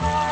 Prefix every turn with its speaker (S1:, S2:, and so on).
S1: Bye.